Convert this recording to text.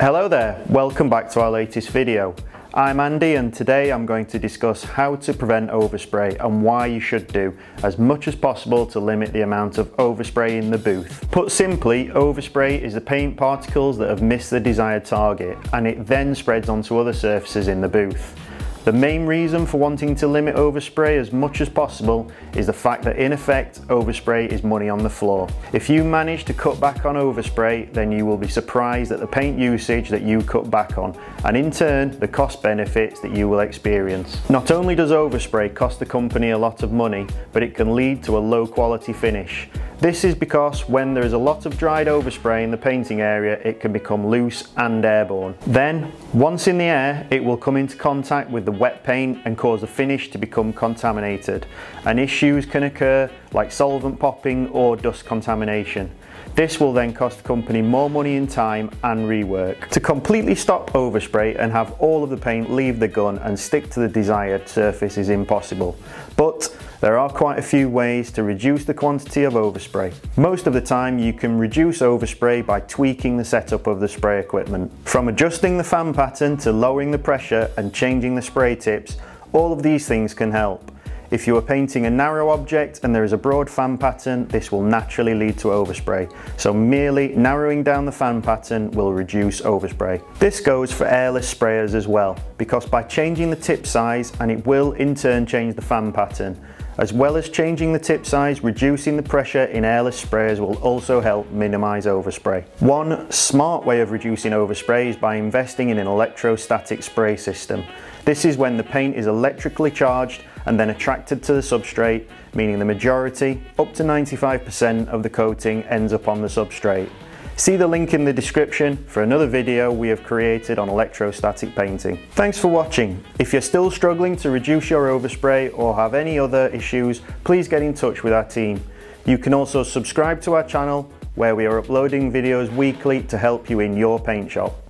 Hello there, welcome back to our latest video. I'm Andy and today I'm going to discuss how to prevent overspray and why you should do as much as possible to limit the amount of overspray in the booth. Put simply, overspray is the paint particles that have missed the desired target and it then spreads onto other surfaces in the booth. The main reason for wanting to limit overspray as much as possible is the fact that in effect overspray is money on the floor. If you manage to cut back on overspray then you will be surprised at the paint usage that you cut back on and in turn the cost benefits that you will experience. Not only does overspray cost the company a lot of money but it can lead to a low quality finish. This is because when there is a lot of dried overspray in the painting area, it can become loose and airborne. Then, once in the air, it will come into contact with the wet paint and cause the finish to become contaminated. And issues can occur like solvent popping or dust contamination. This will then cost the company more money and time and rework. To completely stop overspray and have all of the paint leave the gun and stick to the desired surface is impossible. But there are quite a few ways to reduce the quantity of overspray. Most of the time you can reduce overspray by tweaking the setup of the spray equipment. From adjusting the fan pattern to lowering the pressure and changing the spray tips, all of these things can help. If you are painting a narrow object and there is a broad fan pattern, this will naturally lead to overspray. So merely narrowing down the fan pattern will reduce overspray. This goes for airless sprayers as well, because by changing the tip size and it will in turn change the fan pattern, as well as changing the tip size, reducing the pressure in airless sprayers will also help minimise overspray. One smart way of reducing overspray is by investing in an electrostatic spray system. This is when the paint is electrically charged and then attracted to the substrate, meaning the majority, up to 95% of the coating ends up on the substrate. See the link in the description for another video we have created on electrostatic painting. Thanks for watching. If you're still struggling to reduce your overspray or have any other issues, please get in touch with our team. You can also subscribe to our channel where we are uploading videos weekly to help you in your paint shop.